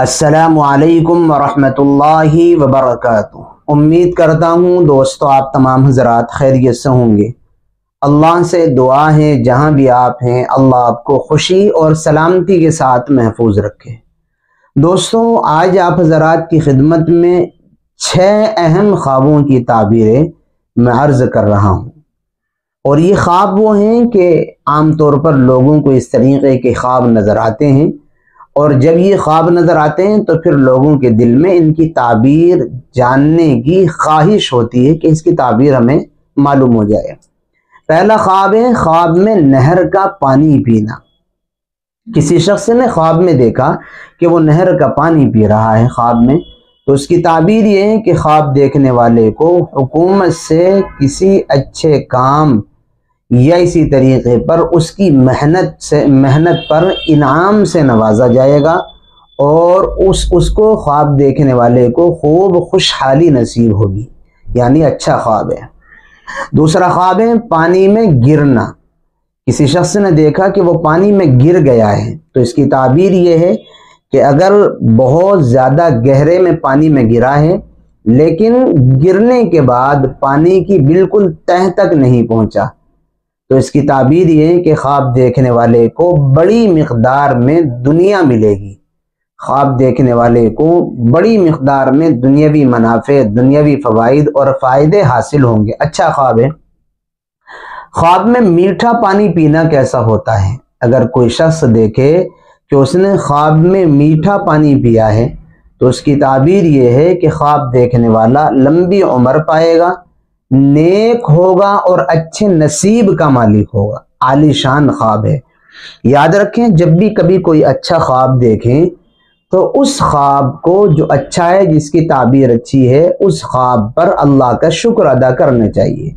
असलकम वरहमतुल्लाहि वबरकatuh उम्मीद करता हूँ दोस्तों आप तमाम हजरात खैरियत से होंगे। अल्लाह से दुआ है, जहाँ भी आप हैं, अल्लाह आपको खुशी और सलामती के साथ महफूज रखे। दोस्तों, आज आप हजरात की खिदमत में छः अहम ख्वाबों की ताबीरें मैं अर्ज़ कर रहा हूँ। और ये ख्वाब वो हैं कि आम तौर पर लोगों को इस तरीके के ख्वाब नज़र आते हैं और जब ये ख्वाब नज़र आते हैं तो फिर लोगों के दिल में इनकी ताबीर जानने की ख्वाहिश होती है कि इसकी ताबीर हमें मालूम हो जाए। पहला ख्वाब है, ख्वाब में नहर का पानी पीना। किसी शख्स ने ख्वाब में देखा कि वो नहर का पानी पी रहा है ख्वाब में तो उसकी ताबीर ये है कि ख्वाब देखने वाले को हुकूमत से किसी अच्छे काम या इसी तरीके पर उसकी मेहनत से, मेहनत पर इनाम से नवाजा जाएगा और उस, उसको ख्वाब देखने वाले को खूब खुशहाली नसीब होगी, यानी अच्छा ख्वाब है। दूसरा ख्वाब है पानी में गिरना। किसी शख्स ने देखा कि वो पानी में गिर गया है तो इसकी ताबीर ये है कि अगर बहुत ज़्यादा गहरे में पानी में गिरा है, लेकिन गिरने के बाद पानी की बिल्कुल तह तक नहीं पहुँचा तो इसकी ताबीर ये है कि ख्वाब देखने वाले को बड़ी मकदार में दुनिया मिलेगी। ख्वाब देखने वाले को बड़ी मकदार में दुनियावी मुनाफे, दुनियावी फ़वाद और फ़ायदे हासिल होंगे। अच्छा ख्वाब है। ख्वाब में मीठा पानी पीना कैसा होता है? अगर कोई शख्स देखे कि उसने ख्वाब में मीठा पानी पिया है तो उसकी ताबीर ये है कि ख्वाब देखने वाला लंबी उम्र पाएगा नेक होगा और अच्छे नसीब का मालिक होगा। आलीशान ख्वाब है। याद रखें, जब भी कभी कोई अच्छा ख्वाब देखें तो उस ख्वाब को जो अच्छा है, जिसकी ताबीर अच्छी है, उस ख्वाब पर अल्लाह का शुक्र अदा करना चाहिए।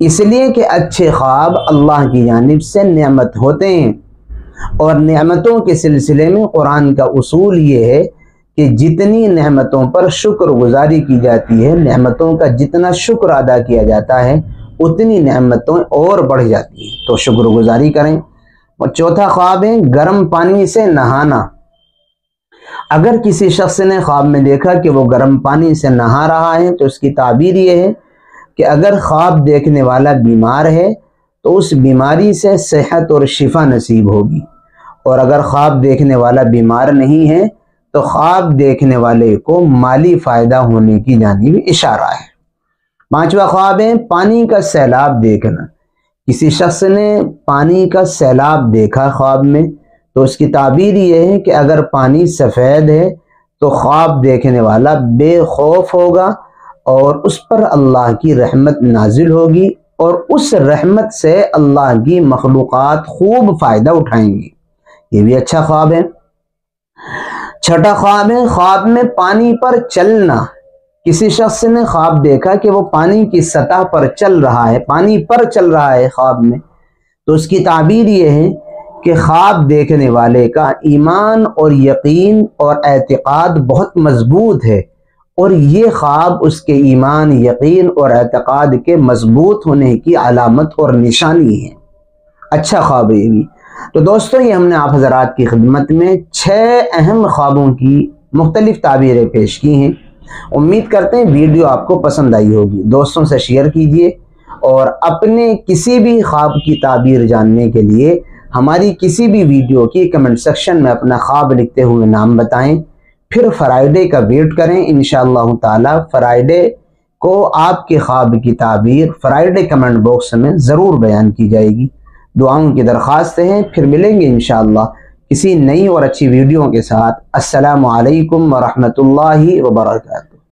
इसलिए कि अच्छे ख्वाब अल्लाह की जानब से नेमत होते हैं। और नेमतों के सिलसिले में कुरान का उसूल ये है कि जितनी नहमतों पर शुक्र गुजारी की जाती है, नहमतों का जितना शुक्र अदा किया जाता है, उतनी नहमतों और बढ़ जाती है। तो शुक्र गुजारी करें। और चौथा ख्वाब है, गर्म पानी से नहाना। अगर किसी शख्स ने ख्वाब में देखा कि वो गर्म पानी से नहा रहा है तो उसकी ताबीर ये है कि अगर ख्वाब देखने वाला बीमार है तो उस बीमारी से सेहत और शिफा नसीब होगी। और अगर ख्वाब देखने वाला बीमार नहीं है तो ख्वाब देखने वाले को माली फ़ायदा होने की जानी इशारा है। पांचवा ख्वाब है, पानी का सैलाब देखना। किसी शख्स ने पानी का सैलाब देखा ख्वाब में तो उसकी ताबीर यह है कि अगर पानी सफ़ेद है तो ख्वाब देखने वाला बेखौफ होगा और उस पर अल्लाह की रहमत नाजिल होगी और उस रहमत से अल्लाह की मखलूक़ात खूब फ़ायदा उठाएँगी। ये भी अच्छा ख्वाब है। छठा ख्वाब है, ख्वाब में पानी पर चलना। किसी शख्स ने ख्वाब देखा कि वो पानी की सतह पर चल रहा है, पानी पर चल रहा है ख्वाब में तो उसकी ताबीर ये है कि ख्वाब देखने वाले का ईमान और यकीन और एतक़ाद बहुत मज़बूत है और ये ख्वाब उसके ईमान, यकीन और एतक़ाद के मज़बूत होने की अलामत और निशानी है। अच्छा ख्वाब ये भी। तो दोस्तों, ये हमने आप हजरात की खिदमत में छः अहम ख्वाबों की मुख्तलिफ़ ताबीरें पेश की हैं। उम्मीद करते हैं वीडियो आपको पसंद आई होगी। दोस्तों से शेयर कीजिए और अपने किसी भी ख्वाब की ताबीर जानने के लिए हमारी किसी भी वीडियो की कमेंट सेक्शन में अपना ख्वाब लिखते हुए नाम बताएँ। फिर फ्राइडे का वेट करें। इन ताला फ्राइडे को आपके ख्वाब की ताबीर, फ्राइडे कमेंट बॉक्स में ज़रूर बयान की जाएगी। दुआओं की दरख्वास्त हैं, फिर मिलेंगे इन किसी नई और अच्छी वीडियो के साथ। असलकम वरहमल वर्का